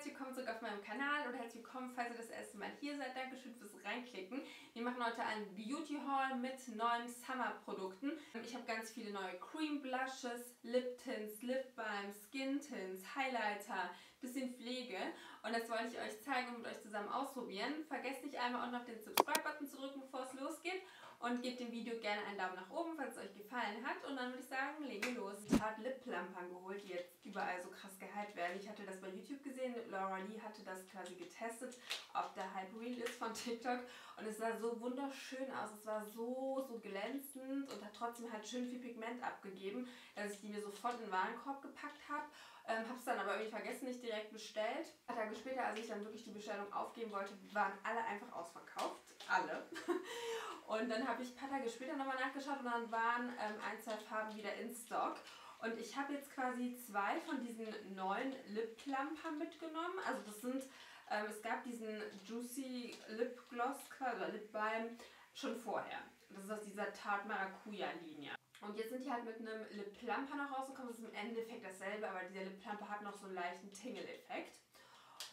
herzlich willkommen zurück auf meinem Kanal und herzlich willkommen, falls ihr das erste Mal hier seid. Dankeschön fürs Reinklicken. Wir machen heute einen Beauty Haul mit neuen Summer Produkten. Ich habe ganz viele neue Cream Blushes, Lip Tints, Lip Balms, Skin Tints, Highlighter, bisschen Pflege und das wollte ich euch zeigen und mit euch zusammen ausprobieren. Vergesst nicht einmal auch noch den Subscribe-Button zu drücken, bevor es losgeht und gebt dem Video gerne einen Daumen nach oben, falls es euch gefallen hat. Und dann würde ich sagen, legen wir los. Ich habe Lip geholt, die jetzt überall so krass gehypt werden. Ich hatte das bei YouTube gesehen, Laura Lee hatte das quasi getestet, ob der Hype real ist von TikTok. Und es sah so wunderschön aus. Es war so, so glänzend und hat trotzdem halt schön viel Pigment abgegeben, dass ich die mir sofort in den Warenkorb gepackt habe. Ähm, habe es dann aber irgendwie vergessen, nicht direkt bestellt. Ein paar Tage später, als ich dann wirklich die Bestellung aufgeben wollte, waren alle einfach ausverkauft. Alle. Und dann habe ich ein paar Tage später nochmal nachgeschaut und dann waren ähm, ein, zwei Farben wieder in Stock. Und ich habe jetzt quasi zwei von diesen neuen Lip Plumper mitgenommen. Also das sind, ähm, es gab diesen Juicy Lip Gloss quasi, Lip Balm schon vorher. Das ist aus dieser Tarte Maracuja Linie. Und jetzt sind die halt mit einem Lip Plumper noch rausgekommen. Das ist im Endeffekt dasselbe, aber dieser Lip Plumper hat noch so einen leichten Tingle-Effekt.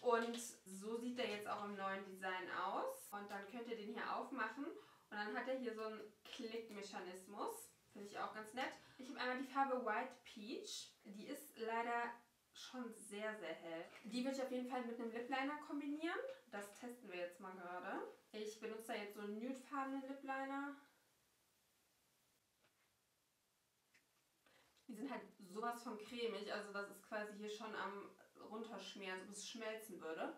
Und so sieht der jetzt auch im neuen Design aus. Und dann könnt ihr den hier aufmachen. Und dann hat er hier so einen Klickmechanismus. Finde ich auch ganz nett. Ich habe einmal die Farbe White Peach. Die ist leider schon sehr, sehr hell. Die würde ich auf jeden Fall mit einem Lip Liner kombinieren. Das testen wir jetzt mal gerade. Ich benutze da jetzt so einen nudefarbenen Lip Liner. Die sind halt sowas von cremig, also das ist quasi hier schon am runterschmieren, so bis es schmelzen würde.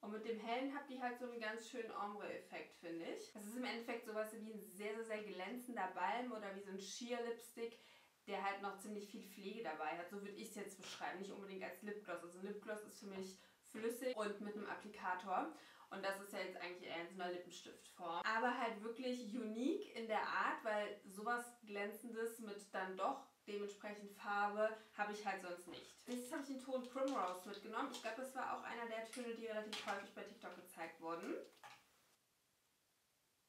Und mit dem hellen habt ihr halt so einen ganz schönen Ombre-Effekt, finde ich. Das ist im Endeffekt sowas wie ein sehr, sehr, sehr glänzender Balm oder wie so ein Sheer-Lipstick, der halt noch ziemlich viel Pflege dabei hat. So würde ich es jetzt beschreiben, nicht unbedingt als Lipgloss. Also Lipgloss ist für mich flüssig und mit einem Applikator. Und das ist ja jetzt eigentlich eher in so einer Lippenstiftform. Aber halt wirklich unique in der Art, weil sowas Glänzendes mit dann doch dementsprechend Farbe habe ich halt sonst nicht. Nächstes habe ich den Ton Primrose mitgenommen. Ich glaube, das war auch einer der Töne, die relativ häufig bei TikTok gezeigt wurden.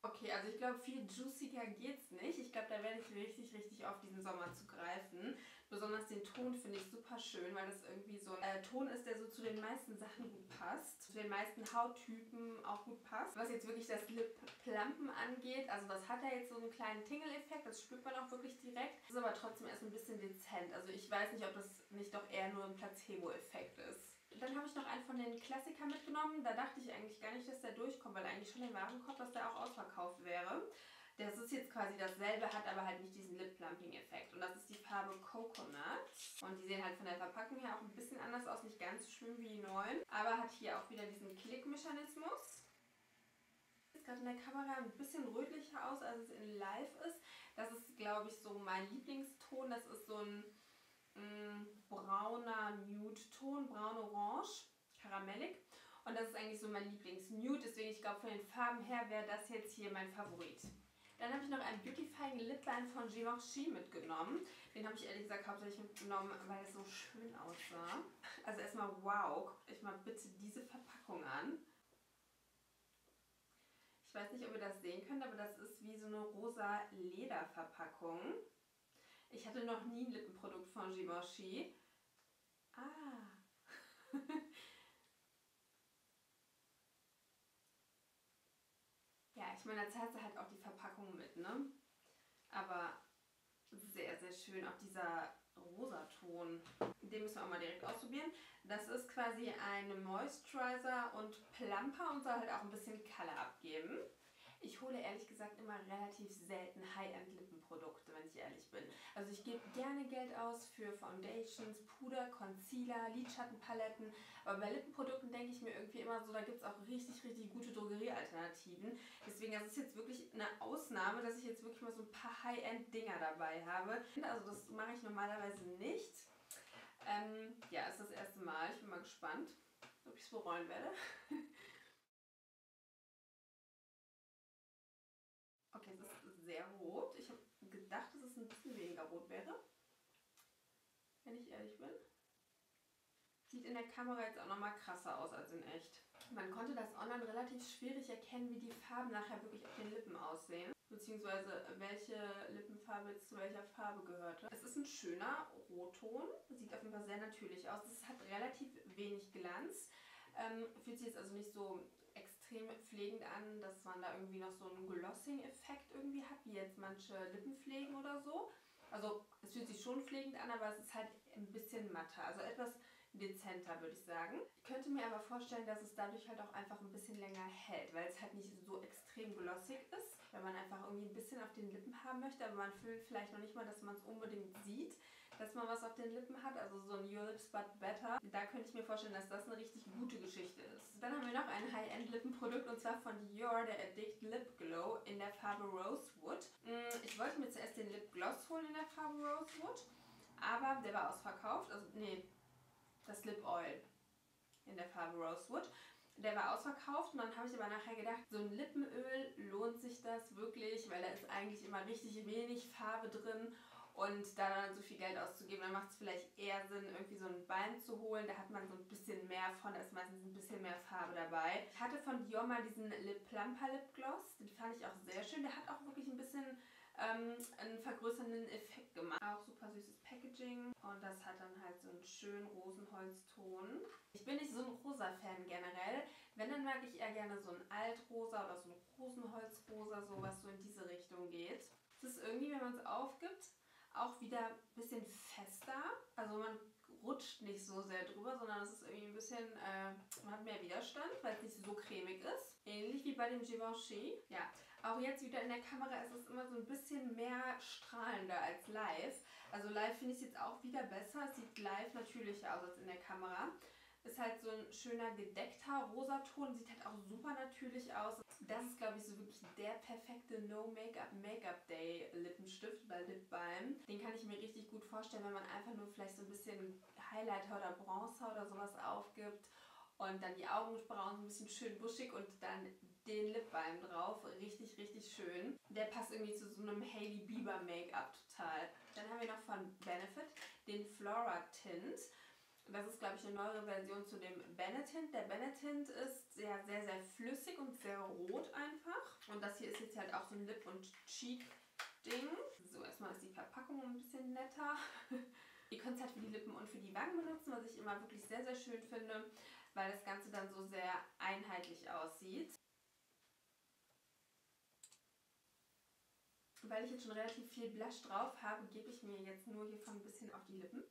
Okay, also ich glaube, viel juiciger geht's nicht. Ich glaube, da werde ich richtig, richtig auf diesen Sommer zugreifen. Besonders den Ton finde ich super schön, weil das irgendwie so ein äh, Ton ist, der so zu den meisten Sachen gut passt. Zu den meisten Hauttypen auch gut passt. Was jetzt wirklich das Lip Plumpen angeht, also das hat ja jetzt so einen kleinen Tingle-Effekt, das spürt man auch wirklich direkt. Ist aber trotzdem erst ein bisschen dezent. Also ich weiß nicht, ob das nicht doch eher nur ein Placebo-Effekt ist. Dann habe ich noch einen von den Klassikern mitgenommen. Da dachte ich eigentlich gar nicht, dass der durchkommt, weil eigentlich schon im Warenkorb, dass der auch ausverkauft wäre. Das ist jetzt quasi dasselbe, hat aber halt nicht diesen Lip Plumping Effekt. Und das ist die Farbe Coconut. Und die sehen halt von der Verpackung her auch ein bisschen anders aus, nicht ganz so schön wie die neuen. Aber hat hier auch wieder diesen Klickmechanismus. Sieht gerade in der Kamera ein bisschen rötlicher aus, als es in Live ist. Das ist, glaube ich, so mein Lieblingston. Das ist so ein mh, brauner Nude-Ton, braun-orange, karamellig. Und das ist eigentlich so mein Lieblings-Nude, deswegen ich glaube von den Farben her wäre das jetzt hier mein Favorit. Dann habe ich noch einen Beautifying Lip Line von Givenchy mitgenommen. Den habe ich ehrlich gesagt hauptsächlich mitgenommen, weil es so schön aussah. Also erstmal wow, guckt euch mal bitte diese Verpackung an. Ich weiß nicht, ob ihr das sehen könnt, aber das ist wie so eine rosa Lederverpackung. Ich hatte noch nie ein Lippenprodukt von Givenchy. Ah. ja, ich meine, da zahlt sie halt auch die Verpackung mit, ne? Aber sehr, sehr schön. Auch dieser Rosaton. Den müssen wir auch mal direkt ausprobieren. Das ist quasi ein Moisturizer und Plumper und soll halt auch ein bisschen Color abgeben. Ich hole ehrlich gesagt immer relativ selten High-End-Lippenprodukte, wenn ich ehrlich bin. Also ich gebe gerne Geld aus für Foundations, Puder, Concealer, Lidschattenpaletten. Aber bei Lippenprodukten denke ich mir irgendwie immer so, da gibt es auch richtig, richtig gute Drogeriealternativen. Deswegen, das ist jetzt wirklich eine Ausnahme, dass ich jetzt wirklich mal so ein paar High-End-Dinger dabei habe. Also das mache ich normalerweise nicht. Ähm, ja, ist das erste Mal. Ich bin mal gespannt, ob ich es bereuen werde. Okay, es ist sehr rot. Ich habe gedacht, dass es ein bisschen weniger rot wäre. Wenn ich ehrlich bin. Sieht in der Kamera jetzt auch nochmal krasser aus als in echt. Man konnte das online relativ schwierig erkennen, wie die Farben nachher wirklich auf den Lippen aussehen. Beziehungsweise welche Lippenfarbe jetzt zu welcher Farbe gehörte. Es ist ein schöner Rotton. Sieht auf jeden Fall sehr natürlich aus. Es hat relativ wenig Glanz. Ähm, fühlt sich jetzt also nicht so extrem pflegend an, dass man da irgendwie noch so einen Glossing-Effekt irgendwie hat, wie jetzt manche Lippenpflegen oder so. Also es fühlt sich schon pflegend an, aber es ist halt ein bisschen matter. Also etwas dezenter, würde ich sagen. Ich könnte mir aber vorstellen, dass es dadurch halt auch einfach ein bisschen länger hält, weil es halt nicht so extrem glossig ist, wenn man einfach irgendwie ein bisschen auf den Lippen haben möchte, aber man fühlt vielleicht noch nicht mal, dass man es unbedingt sieht, dass man was auf den Lippen hat, also so ein Your Lips But Better. Da könnte ich mir vorstellen, dass das eine richtig gute Geschichte ist. Dann haben wir noch ein High-End-Lippenprodukt und zwar von Dior, der Addict Lip Glow in der Farbe Rosewood. Mm, ich wollte mir zuerst den Lip Gloss holen in der Farbe Rosewood, aber der war ausverkauft. Also, nee, das Lip Oil in der Farbe Rosewood. Der war ausverkauft und dann habe ich aber nachher gedacht, so ein Lippenöl lohnt sich das wirklich, weil da ist eigentlich immer richtig wenig Farbe drin und da dann so viel Geld auszugeben, dann macht es vielleicht eher Sinn, irgendwie so ein Balm zu holen. Da hat man so ein bisschen mehr von, da ist meistens ein bisschen mehr Farbe dabei. Ich hatte von Dior mal diesen Lip Plumper Lip Gloss, den fand ich auch sehr schön. Der hat auch wirklich ein bisschen ähm, einen vergrößernden Effekt gemacht. Auch super süßes Packaging und das hat dann halt so einen schönen Rosenholzton. Ich bin nicht so ein rosa-Fan generell. Wenn, dann mag ich eher gerne so ein Altrosa oder so ein Rosenholzrosa, so was so in diese Richtung geht. Es ist irgendwie, wenn man es aufgibt, auch wieder ein bisschen fester. Also man rutscht nicht so sehr drüber, sondern es ist irgendwie ein bisschen, äh, man hat mehr Widerstand, weil es nicht so cremig ist. Ähnlich wie bei dem Givenchy. Ja, auch jetzt wieder in der Kamera ist es immer so ein bisschen mehr strahlender als live. Also live finde ich es jetzt auch wieder besser. Es sieht live natürlicher aus als in der Kamera. Ist halt so ein schöner gedeckter Rosaton, sieht halt auch super natürlich aus. Das ist, glaube ich, so wirklich der perfekte No-Make-up Make-up Day Lippenstift bei Lip Balm. Den kann ich mir richtig gut vorstellen, wenn man einfach nur vielleicht so ein bisschen Highlighter oder Bronzer oder sowas aufgibt und dann die Augenbrauen ein bisschen schön buschig und dann den Lip Balm drauf. Richtig, richtig schön. Der passt irgendwie zu so einem Hailey Bieber Make-up total. Dann haben wir noch von Benefit den Flora Tint. Das ist, glaube ich, eine neuere Version zu dem Benetint. Der Benetint ist sehr, sehr, sehr flüssig und sehr rot einfach. Und das hier ist jetzt halt auch so ein Lip- und Cheek-Ding. So, erstmal ist die Verpackung ein bisschen netter. Ihr könnt es halt für die Lippen und für die Wangen benutzen, was ich immer wirklich sehr, sehr schön finde, weil das Ganze dann so sehr einheitlich aussieht. Weil ich jetzt schon relativ viel Blush drauf habe, gebe ich mir jetzt nur hiervon ein bisschen auf die Lippen.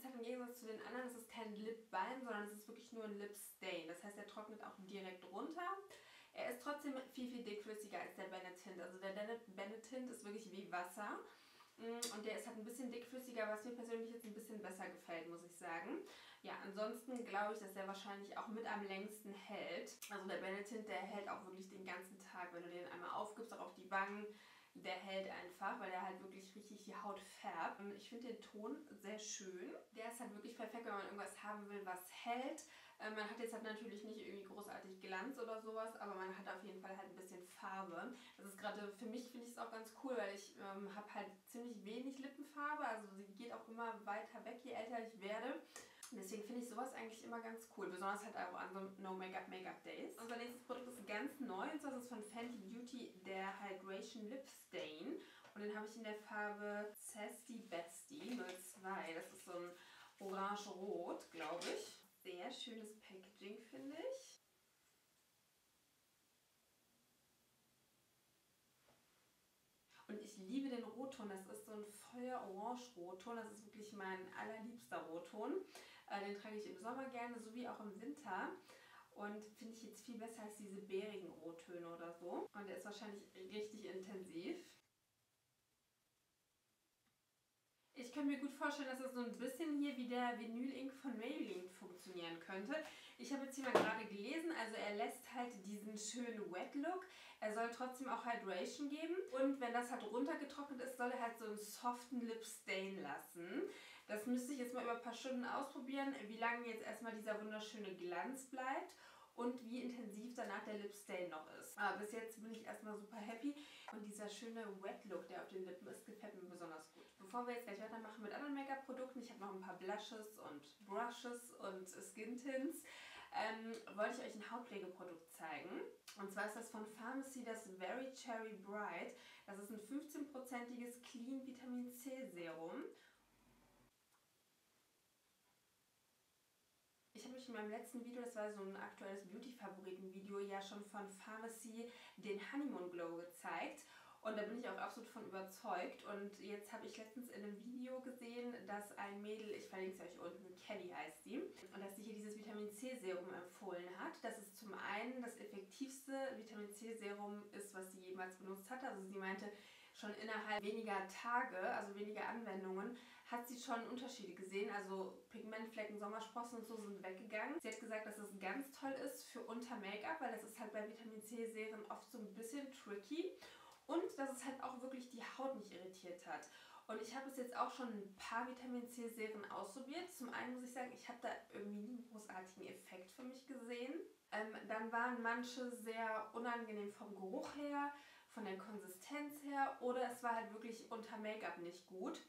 Ist halt im Gegensatz zu den anderen, es ist kein Lip Balm, sondern es ist wirklich nur ein Lip Stain. Das heißt, er trocknet auch direkt runter. Er ist trotzdem viel, viel dickflüssiger als der Benetint. Also der Benetint ist wirklich wie Wasser. Mm, und der ist halt ein bisschen dickflüssiger, was mir persönlich jetzt ein bisschen besser gefällt, muss ich sagen. Ja, ansonsten glaube ich, dass der wahrscheinlich auch mit am längsten hält. Also der Benetint, der hält auch wirklich den ganzen Tag. Wenn du den einmal aufgibst, auch auf die Wangen, der hält einfach, weil der halt wirklich richtig die Haut färbt. Und ich finde den Ton sehr schön. Der ist halt wirklich perfekt, wenn man irgendwas haben will, was hält. Äh, man hat jetzt halt natürlich nicht irgendwie großartig Glanz oder sowas, aber man hat auf jeden Fall halt ein bisschen Farbe. Das ist gerade für mich, finde ich es auch ganz cool, weil ich ähm, habe halt ziemlich wenig Lippenfarbe. Also sie geht auch immer weiter weg, je älter ich werde. Deswegen finde ich sowas eigentlich immer ganz cool, besonders halt auch an so No Make-up Make-up Days. Unser nächstes Produkt ist ganz neu und zwar ist es von Fenty Beauty der Hydration Lip Stain und den habe ich in der Farbe Zesty Bestie 02. Das ist so ein orange-rot, glaube ich. Sehr schönes Packaging, finde ich. Und ich liebe den Rotton. Das ist so ein Feuer-Orange-Rotton. Das ist wirklich mein allerliebster Rotton. Äh, den trage ich im Sommer gerne, sowie auch im Winter. Und finde ich jetzt viel besser als diese bärigen Rottöne oder so. Und der ist wahrscheinlich richtig intensiv. Ich kann mir gut vorstellen, dass das so ein bisschen hier wie der Vinyl-Ink von Maybelline funktionieren könnte. Ich habe jetzt hier mal gerade gelesen, also er lässt halt diesen schönen Wet-Look. Er soll trotzdem auch Hydration geben. Und wenn das halt runtergetrocknet ist, soll er halt so einen soften Lip-Stain lassen. Das müsste ich jetzt mal über ein paar Stunden ausprobieren, wie lange jetzt erstmal dieser wunderschöne Glanz bleibt und wie intensiv danach der Lip Stain noch ist. Aber bis jetzt bin ich erstmal super happy und dieser schöne Wet Look, der auf den Lippen ist, gefällt mir besonders gut. Bevor wir jetzt gleich weitermachen mit anderen Make-up-Produkten, ich habe noch ein paar Blushes und Brushes und Skin Tints, ähm, wollte ich euch ein Hautpflegeprodukt zeigen. Und zwar ist das von Pharmacy das Very Cherry Bright. Das ist ein 15%iges Clean Vitamin C Serum in meinem letzten Video, das war so ein aktuelles Beauty-Favoriten-Video, ja schon von Pharmacy den Honeymoon Glow gezeigt. Und da bin ich auch absolut von überzeugt. Und jetzt habe ich letztens in einem Video gesehen, dass ein Mädel, ich verlinke es euch unten, Kelly heißt sie, und dass sie hier dieses Vitamin C Serum empfohlen hat. Dass es zum einen das effektivste Vitamin C Serum ist, was sie jemals benutzt hat. Also sie meinte, schon innerhalb weniger Tage, also weniger Anwendungen, hat sie schon Unterschiede gesehen. Also Pigmentflecken, Sommersprossen und so sind weggegangen. Sie hat gesagt, dass es ganz toll ist für unter Make-up, weil das ist halt bei Vitamin C Serien oft so ein bisschen tricky. Und dass es halt auch wirklich die Haut nicht irritiert hat. Und ich habe es jetzt auch schon ein paar Vitamin C Serien ausprobiert. Zum einen muss ich sagen, ich habe da irgendwie einen großartigen Effekt für mich gesehen. Ähm, dann waren manche sehr unangenehm vom Geruch her, von der Konsistenz her oder es war halt wirklich unter Make-up nicht gut.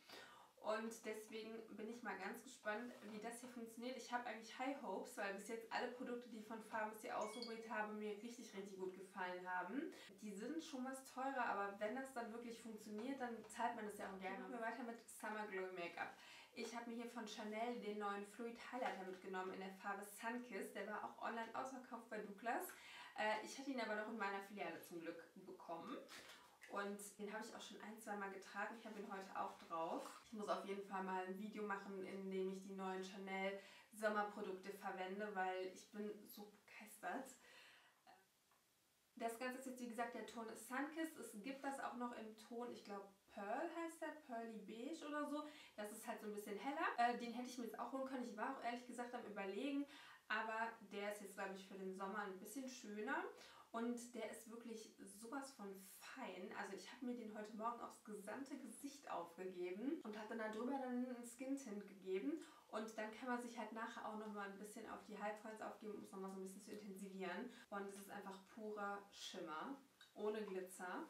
Und deswegen bin ich mal ganz gespannt, wie das hier funktioniert. Ich habe eigentlich High Hopes, weil bis jetzt alle Produkte, die ich von Pharmacy ausprobiert habe, mir richtig, richtig gut gefallen haben. Die sind schon was teurer, aber wenn das dann wirklich funktioniert, dann zahlt man das ja auch gerne. Machen wir weiter mit Summer Glow Make-up. Ich habe mir hier von Chanel den neuen Fluid Highlighter mitgenommen in der Farbe Sunkiss. Der war auch online ausverkauft bei Douglas. Äh, ich hatte ihn aber noch in meiner Filiale zum Glück bekommen. Und den habe ich auch schon ein, zwei Mal getragen. Ich habe ihn heute auch drauf. Ich muss auf jeden Fall mal ein Video machen, in dem ich die neuen Chanel Sommerprodukte verwende, weil ich bin so begeistert. Das Ganze ist jetzt wie gesagt der Ton Sunkiss. Es gibt das auch noch im Ton, ich glaube Pearl heißt der, Pearly Beige oder so. Das ist halt so ein bisschen heller. Äh, den hätte ich mir jetzt auch holen können. Ich war auch ehrlich gesagt am überlegen, aber der ist jetzt glaube ich für den Sommer ein bisschen schöner. Und der ist wirklich sowas von fein. Also ich habe mir den heute Morgen aufs gesamte Gesicht aufgegeben und habe dann darüber dann einen Skin Tint gegeben. Und dann kann man sich halt nachher auch nochmal ein bisschen auf die Halbfalz aufgeben, um es nochmal so ein bisschen zu intensivieren. Und es ist einfach purer Schimmer, ohne Glitzer.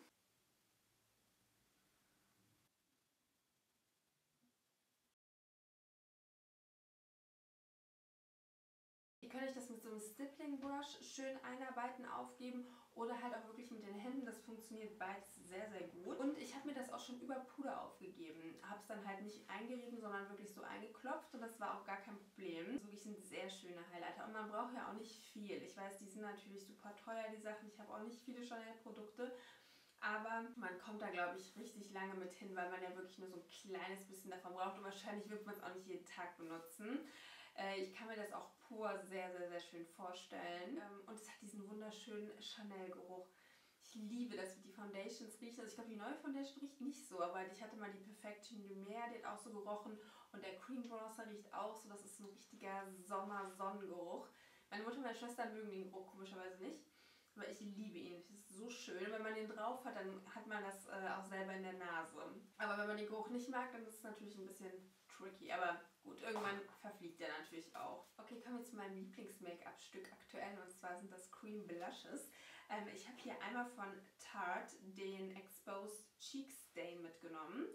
Könnt euch das mit so einem Stippling Brush schön einarbeiten, aufgeben oder halt auch wirklich mit den Händen. Das funktioniert beides sehr, sehr gut. Und ich habe mir das auch schon über Puder aufgegeben. Habe es dann halt nicht eingerieben, sondern wirklich so eingeklopft und das war auch gar kein Problem. Das wirklich sind sehr schöne Highlighter und man braucht ja auch nicht viel. Ich weiß, die sind natürlich super teuer, die Sachen. Ich habe auch nicht viele Chanel-Produkte. Aber man kommt da, glaube ich, richtig lange mit hin, weil man ja wirklich nur so ein kleines bisschen davon braucht und wahrscheinlich wird man es auch nicht jeden Tag benutzen. Äh, ich kann mir das auch pur sehr, sehr, sehr schön vorstellen. Ähm, und es hat diesen wunderschönen Chanel-Geruch. Ich liebe das, wie die Foundations riechen. Also ich glaube, die neue Foundation riecht nicht so, aber ich hatte mal die Perfection Lumière, die hat auch so gerochen. Und der Cream Bronzer riecht auch so. Das ist ein richtiger Sommer-Sonnengeruch. Meine Mutter und meine Schwester mögen den Geruch komischerweise nicht. Aber ich liebe ihn. Es ist so schön. Wenn man den drauf hat, dann hat man das äh, auch selber in der Nase. Aber wenn man den Geruch nicht mag, dann ist es natürlich ein bisschen tricky. Aber gut, irgendwann verfliegt der natürlich auch. Okay, kommen wir zu meinem Lieblings-Make-up-Stück aktuell. Und zwar sind das Cream Blushes. Ähm, ich habe hier einmal von Tarte den Exposed Cheek Stain mitgenommen.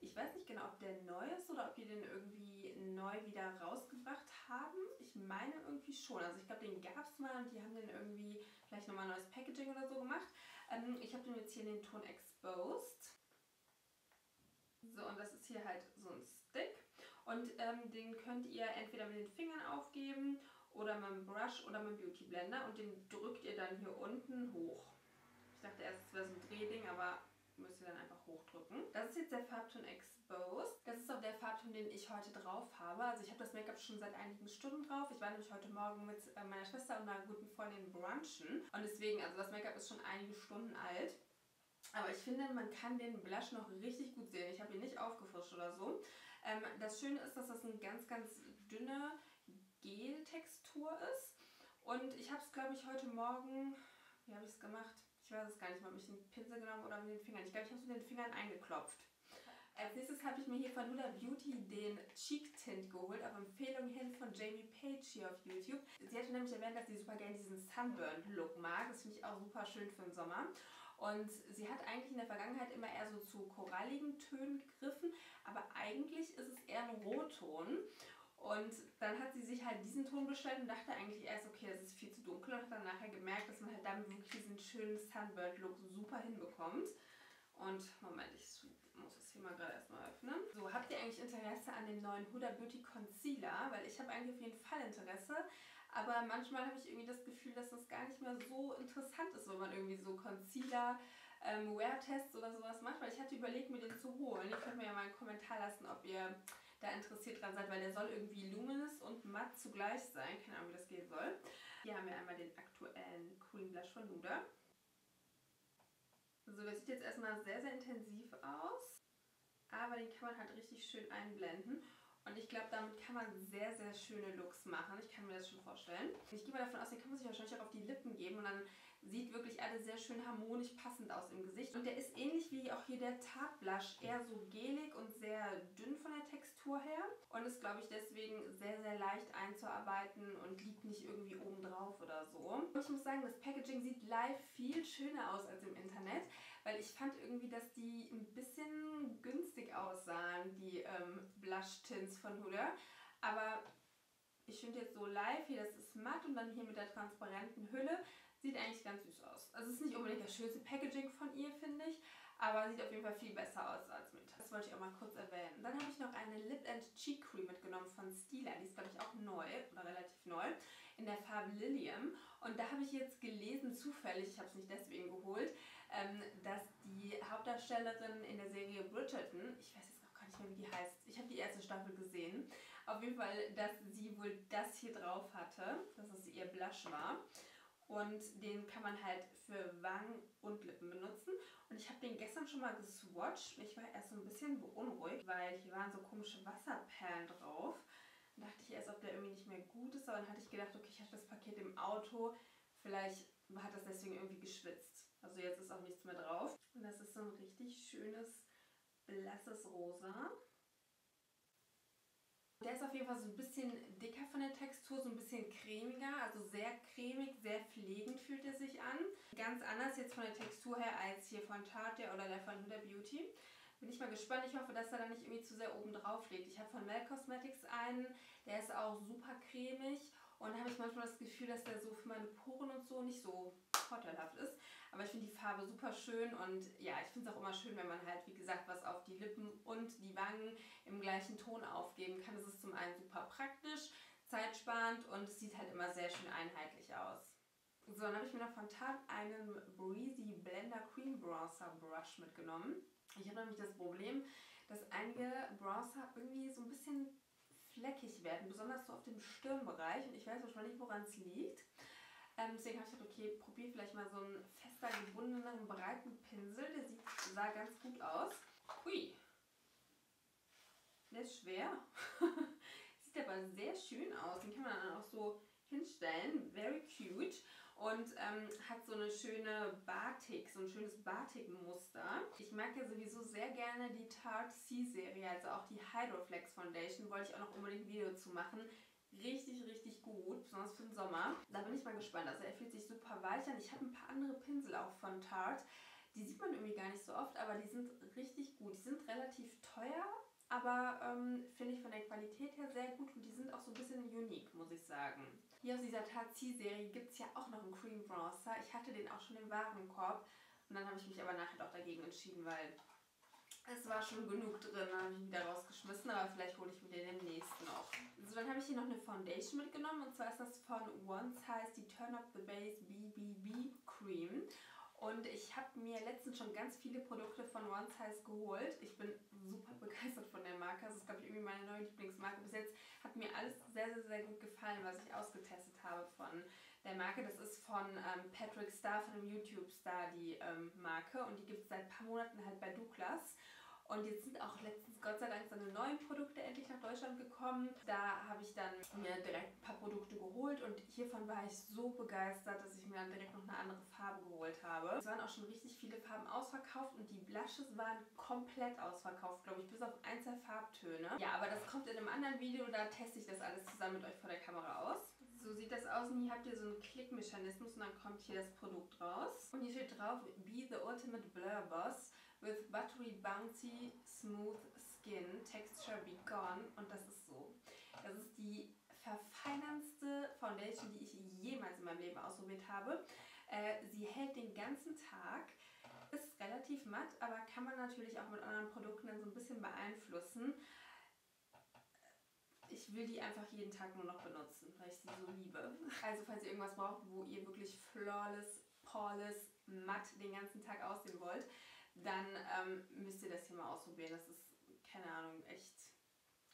Ich weiß nicht genau, ob der neu ist oder ob die den irgendwie neu wieder rausgebracht haben. Ich meine irgendwie schon. Also ich glaube, den gab es mal und die haben den irgendwie vielleicht nochmal neues Packaging oder so gemacht. Ähm, ich habe den jetzt hier in den Ton Exposed. So, und das ist hier halt so ein. Und ähm, den könnt ihr entweder mit den Fingern aufgeben oder mit dem Brush oder mit dem Beauty Blender. Und den drückt ihr dann hier unten hoch. Ich dachte erst, es wäre so ein Drehding, aber müsst ihr dann einfach hochdrücken. Das ist jetzt der Farbton Exposed. Das ist auch der Farbton, den ich heute drauf habe. Also ich habe das Make-up schon seit einigen Stunden drauf. Ich war nämlich heute Morgen mit äh, meiner Schwester und einer guten Freundin brunchen. Und deswegen, also das Make-up ist schon einige Stunden alt. Aber ich finde, man kann den Blush noch richtig gut sehen. Ich habe ihn nicht aufgefrischt oder so. Ähm, das Schöne ist, dass das eine ganz, ganz dünne Gel-Textur ist. Und ich habe es, glaube ich, heute Morgen, wie habe ich es gemacht? Ich weiß es gar nicht mal, habe ich den Pinsel genommen oder mit den Fingern. Ich glaube, ich habe es mit den Fingern eingeklopft. Als nächstes habe ich mir hier von Lula Beauty den Cheek Tint geholt, auf Empfehlung hin von Jamie Page hier auf YouTube. Sie hatte nämlich erwähnt, dass sie super gerne diesen Sunburn-Look mag. Das finde ich auch super schön für den Sommer. Und sie hat eigentlich in der Vergangenheit immer eher so zu koralligen Tönen gegriffen, aber eigentlich ist es eher ein Rotton. Und dann hat sie sich halt diesen Ton bestellt und dachte eigentlich erst, okay, das ist viel zu dunkel und hat dann nachher gemerkt, dass man halt damit wirklich diesen schönen Sunbird-Look super hinbekommt. Und Moment, ich muss das hier mal gerade erstmal öffnen. So, habt ihr eigentlich Interesse an dem neuen Huda Beauty Concealer, weil ich habe eigentlich auf jeden Fall Interesse. Aber manchmal habe ich irgendwie das Gefühl, dass das gar nicht mehr so interessant ist, wenn man irgendwie so Concealer, ähm, Wear-Tests oder sowas macht. Weil ich hatte überlegt, mir den zu holen. Ihr könnt mir ja mal einen Kommentar lassen, ob ihr da interessiert dran seid, weil der soll irgendwie luminous und matt zugleich sein. Keine Ahnung, wie das gehen soll. Hier haben wir einmal den aktuellen Cream Blush von Huda. So, der sieht jetzt erstmal sehr, sehr intensiv aus. Aber den kann man halt richtig schön einblenden. Und ich glaube, damit kann man sehr, sehr schöne Looks machen. Ich kann mir das schon vorstellen. Ich gehe mal davon aus, den kann man sich wahrscheinlich auch auf die Lippen geben und dann sieht wirklich alles sehr schön harmonisch passend aus im Gesicht. Und der ist ähnlich wie auch hier der Tarte Blush, eher so gelig und sehr dünn von der Textur her. Und ist, glaube ich, deswegen sehr, sehr leicht einzuarbeiten und liegt nicht irgendwie oben drauf oder so. Und ich muss sagen, das Packaging sieht live viel schöner aus als im Internet, weil ich fand irgendwie, dass die ein bisschen günstig aussahen, die ähm, Blush-Tints von Huda. Aber ich finde jetzt so live, hier das ist matt und dann hier mit der transparenten Hülle, Sieht eigentlich ganz süß aus. Also es ist nicht unbedingt das schönste Packaging von ihr, finde ich. Aber sieht auf jeden Fall viel besser aus als mit. Das wollte ich auch mal kurz erwähnen. Dann habe ich noch eine Lip and Cheek Cream mitgenommen von Stila. Die ist, glaube ich, auch neu oder relativ neu. In der Farbe Lilium. Und da habe ich jetzt gelesen, zufällig, ich habe es nicht deswegen geholt, ähm, dass die Hauptdarstellerin in der Serie Bridgerton, ich weiß jetzt noch gar nicht mehr, wie die heißt, ich habe die erste Staffel gesehen, auf jeden Fall, dass sie wohl das hier drauf hatte, dass es ihr Blush war. Und den kann man halt für Wangen und Lippen benutzen. Und ich habe den gestern schon mal geswatcht. Ich war erst so ein bisschen beunruhigt, weil hier waren so komische Wasserperlen drauf. Dann dachte ich erst, ob der irgendwie nicht mehr gut ist. Aber dann hatte ich gedacht, okay, ich habe das Paket im Auto. Vielleicht hat das deswegen irgendwie geschwitzt. Also jetzt ist auch nichts mehr drauf. Und das ist so ein richtig schönes, blasses Rosa. Der ist auf jeden Fall so ein bisschen dicker von der Textur, so ein bisschen cremiger, also sehr cremig, sehr pflegend fühlt er sich an. Ganz anders jetzt von der Textur her als hier von Tarte oder der von Huda Beauty. Bin ich mal gespannt. Ich hoffe, dass er da nicht irgendwie zu sehr oben drauf liegt. Ich habe von Mel Cosmetics einen, der ist auch super cremig und habe ich manchmal das Gefühl, dass der so für meine Poren und so nicht so vorteilhaft ist. Aber ich finde die Farbe super schön und ja, ich finde es auch immer schön, wenn man halt, wie gesagt, was auf die Lippen und die Wangen im gleichen Ton aufgeben kann. Das ist zum einen super praktisch, zeitsparend und es sieht halt immer sehr schön einheitlich aus. So, dann habe ich mir noch von Tarte einen Breezy Blender Cream Bronzer Brush mitgenommen. Ich habe nämlich das Problem, dass einige Bronzer irgendwie so ein bisschen fleckig werden, besonders so auf dem Stirnbereich. Und ich weiß wahrscheinlich, woran es liegt. Ähm, deswegen habe ich gedacht, okay, probiere vielleicht mal so einen fester gebundenen, breiten Pinsel. Der sieht, sah ganz gut aus. Hui. Der ist schwer. sieht aber sehr schön aus. Den kann man dann auch so hinstellen. Very cute. Und ähm, hat so eine schöne Batik, so ein schönes Batik-Muster. Ich mag ja sowieso sehr gerne die Tarte C-Serie, also auch die Hydroflex Foundation. Wollte ich auch noch unbedingt ein Video zu machen richtig, richtig gut, besonders für den Sommer. Da bin ich mal gespannt. Also er fühlt sich super weich an. Ich habe ein paar andere Pinsel auch von Tarte. Die sieht man irgendwie gar nicht so oft, aber die sind richtig gut. Die sind relativ teuer, aber ähm, finde ich von der Qualität her sehr gut und die sind auch so ein bisschen unique, muss ich sagen. Hier aus dieser Tarte-Serie gibt es ja auch noch einen Cream Bronzer. Ich hatte den auch schon im Warenkorb und dann habe ich mich aber nachher doch dagegen entschieden, weil es war schon genug drin, habe ich ihn wieder rausgeschmissen, aber vielleicht hole ich mir den demnächst noch. So, dann habe ich hier noch eine Foundation mitgenommen und zwar ist das von One Size die Turn Up the Base BBB Cream. Und ich habe mir letztens schon ganz viele Produkte von One Size geholt. Ich bin super begeistert von der Marke. Das ist, glaube ich, irgendwie meine neue Lieblingsmarke. Bis jetzt hat mir alles sehr, sehr, sehr gut gefallen, was ich ausgetestet habe von der Marke. Das ist von ähm, Patrick Star, von dem YouTube-Star, die ähm, Marke. Und die gibt es seit ein paar Monaten halt bei Douglas. Und jetzt sind auch letztens Gott sei Dank seine neuen Produkte endlich nach Deutschland gekommen. Da habe ich dann mir direkt ein paar Produkte geholt und hiervon war ich so begeistert, dass ich mir dann direkt noch eine andere Farbe geholt habe. Es waren auch schon richtig viele Farben ausverkauft und die Blushes waren komplett ausverkauft, glaube ich, bis auf ein, zwei Farbtöne. Ja, aber das kommt in einem anderen Video, da teste ich das alles zusammen mit euch vor der Kamera aus. So sieht das aus und hier habt ihr so einen Klickmechanismus und dann kommt hier das Produkt raus. Und hier steht drauf, Be the Ultimate Blur Boss with buttery, bouncy, smooth skin, texture be gone. Und das ist so. Das ist die verfeinerndste Foundation, die ich jemals in meinem Leben ausprobiert habe. Äh, sie hält den ganzen Tag, ist relativ matt, aber kann man natürlich auch mit anderen Produkten dann so ein bisschen beeinflussen. will die einfach jeden Tag nur noch benutzen, weil ich sie so liebe. Also falls ihr irgendwas braucht, wo ihr wirklich flawless, poreless, matt den ganzen Tag aussehen wollt, dann ähm, müsst ihr das hier mal ausprobieren. Das ist, keine Ahnung, echt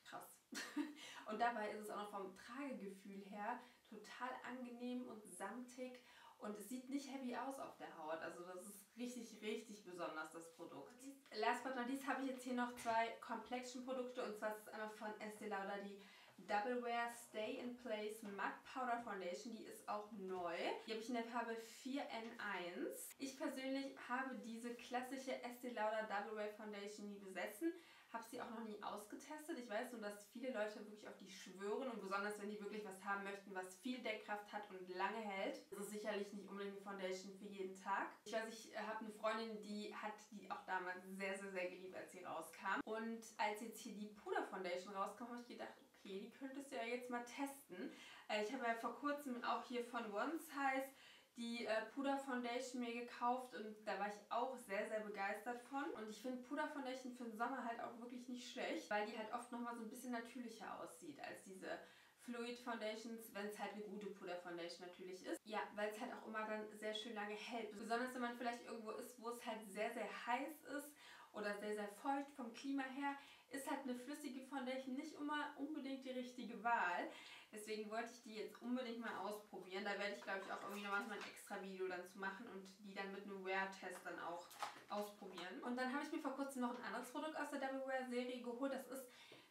krass. und dabei ist es auch noch vom Tragegefühl her total angenehm und samtig und es sieht nicht heavy aus auf der Haut. Also das ist richtig, richtig besonders, das Produkt. Last but not least habe ich jetzt hier noch zwei Complexion-Produkte und zwar ist es einmal von Estee Lauder die Double Wear Stay in Place Matte Powder Foundation. Die ist auch neu. Die habe ich in der Farbe 4N1. Ich persönlich habe diese klassische Estee Lauder Double Wear Foundation nie besessen. Habe sie auch noch nie ausgetestet. Ich weiß nur, dass viele Leute wirklich auf die schwören und besonders wenn die wirklich was haben möchten, was viel Deckkraft hat und lange hält. Das ist sicherlich nicht unbedingt eine Foundation für jeden Tag. Ich weiß, ich habe eine Freundin, die hat die auch damals sehr, sehr, sehr geliebt, als sie rauskam. Und als jetzt hier die Puder Foundation rauskam, habe ich gedacht, okay, die könntest du ja jetzt mal testen. Äh, ich habe ja vor kurzem auch hier von One Size die äh, Puder Foundation mir gekauft und da war ich auch sehr, sehr begeistert von. Und ich finde Puder Foundation für den Sommer halt auch wirklich nicht schlecht, weil die halt oft nochmal so ein bisschen natürlicher aussieht als diese Fluid Foundations, wenn es halt eine gute Puder Foundation natürlich ist. Ja, weil es halt auch immer dann sehr schön lange hält. Besonders wenn man vielleicht irgendwo ist, wo es halt sehr, sehr heiß ist oder sehr, sehr feucht vom Klima her, ist halt eine flüssige Foundation nicht immer unbedingt die richtige Wahl. Deswegen wollte ich die jetzt unbedingt mal ausprobieren. Da werde ich, glaube ich, auch irgendwie noch mal ein extra Video dann zu machen und die dann mit einem Wear-Test dann auch ausprobieren. Und dann habe ich mir vor kurzem noch ein anderes Produkt aus der Double Wear Serie geholt. Das ist,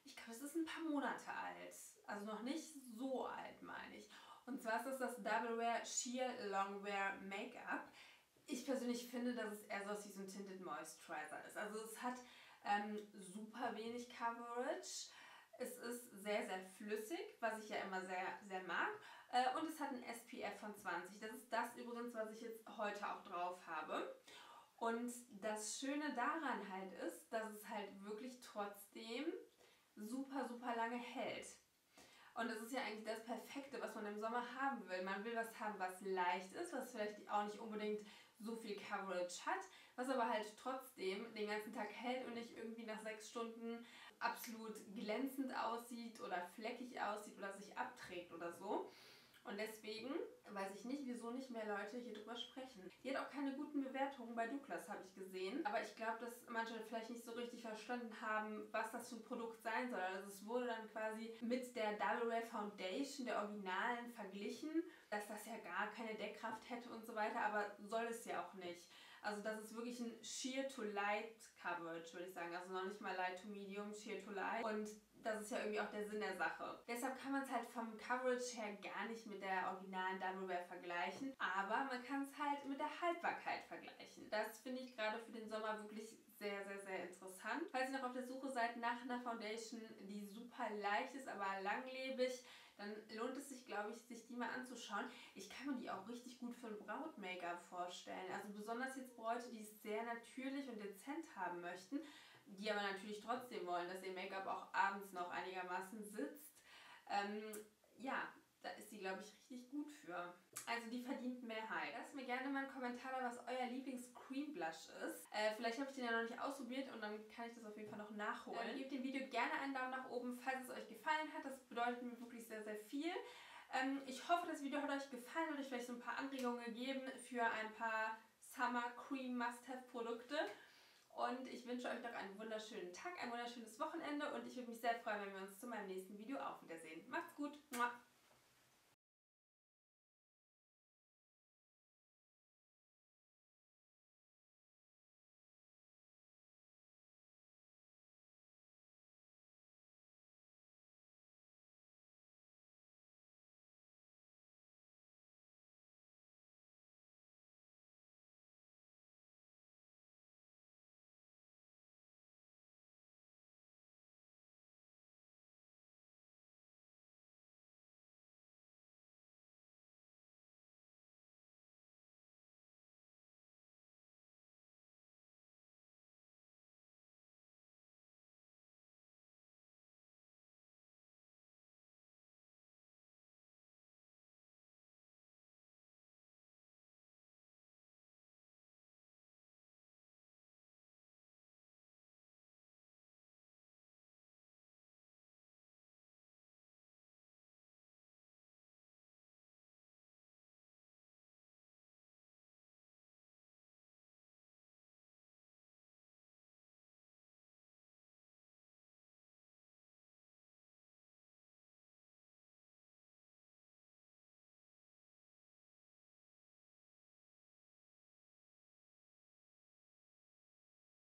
ich glaube, es ist ein paar Monate alt. Also noch nicht so alt, meine ich. Und zwar ist das das Double Wear Sheer Long Wear Make-up. Ich persönlich finde, dass es eher so wie so ein Tinted Moisturizer ist. Also es hat ähm, super wenig Coverage. Es ist sehr, sehr flüssig, was ich ja immer sehr, sehr mag. Äh, und es hat ein SPF von 20. Das ist das übrigens, was ich jetzt heute auch drauf habe. Und das Schöne daran halt ist, dass es halt wirklich trotzdem super, super lange hält. Und das ist ja eigentlich das Perfekte, was man im Sommer haben will. Man will was haben, was leicht ist, was vielleicht auch nicht unbedingt so viel Coverage hat, was aber halt trotzdem den ganzen Tag hält und nicht irgendwie nach sechs Stunden absolut glänzend aussieht oder fleckig aussieht oder sich abträgt oder so. Und deswegen weiß ich nicht, wieso nicht mehr Leute hier drüber sprechen. Die hat auch keine guten Bewertungen bei Douglas, habe ich gesehen. Aber ich glaube, dass manche vielleicht nicht so richtig verstanden haben, was das für ein Produkt sein soll. Also es wurde dann quasi mit der Double Wear Foundation, der Originalen, verglichen, dass das ja gar keine Deckkraft hätte und so weiter. Aber soll es ja auch nicht. Also das ist wirklich ein Sheer to Light Coverage, würde ich sagen. Also noch nicht mal Light to Medium, Sheer to Light. Und das ist ja irgendwie auch der Sinn der Sache. Deshalb kann man es halt vom Coverage her gar nicht mit der originalen Double Wear vergleichen, aber man kann es halt mit der Haltbarkeit vergleichen. Das finde ich gerade für den Sommer wirklich sehr, sehr, sehr interessant. Falls ihr noch auf der Suche seid nach einer Foundation, die super leicht ist, aber langlebig, dann lohnt es sich, glaube ich, sich die mal anzuschauen. Ich kann mir die auch richtig gut für ein Braut-Make-up vorstellen. Also besonders jetzt Bräute, die es sehr natürlich und dezent haben möchten die aber natürlich trotzdem wollen, dass ihr Make-up auch abends noch einigermaßen sitzt. Ähm, ja, da ist sie, glaube ich, richtig gut für. Also die verdient mehr High. Lasst mir gerne mal einen Kommentar da, was euer Lieblings-Cream Blush ist. Äh, vielleicht habe ich den ja noch nicht ausprobiert und dann kann ich das auf jeden Fall noch nachholen. Ähm, gebt dem Video gerne einen Daumen nach oben, falls es euch gefallen hat. Das bedeutet mir wirklich sehr, sehr viel. Ähm, ich hoffe, das Video hat euch gefallen und euch vielleicht so ein paar Anregungen gegeben für ein paar Summer Cream Must-Have Produkte. Und ich wünsche euch noch einen wunderschönen Tag, ein wunderschönes Wochenende und ich würde mich sehr freuen, wenn wir uns zu meinem nächsten Video auch wiedersehen. Macht's gut! Mua.